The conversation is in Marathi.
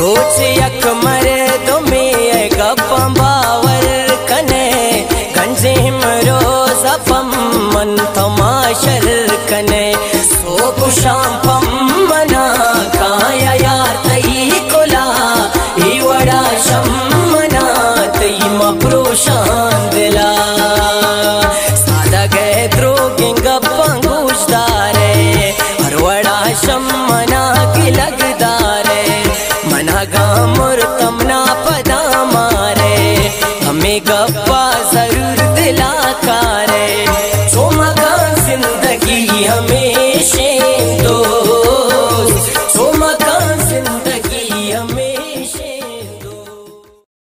रोज यक मरे तुम्ही गप्पा बावर कने गंजे मरो सपम मन तमाशर कने। सो कुशाम पम मना काया यार तई कोला ई वडा शम्मना तई मप्रो शांदला। सादा गए द्रोगिंग पंगुशदारे हर वडा शम्मना की लगदारे ना मोर तमना पदा मारे। हमें गप्पा ज़रूर दिला कारे दो ज़िंदगी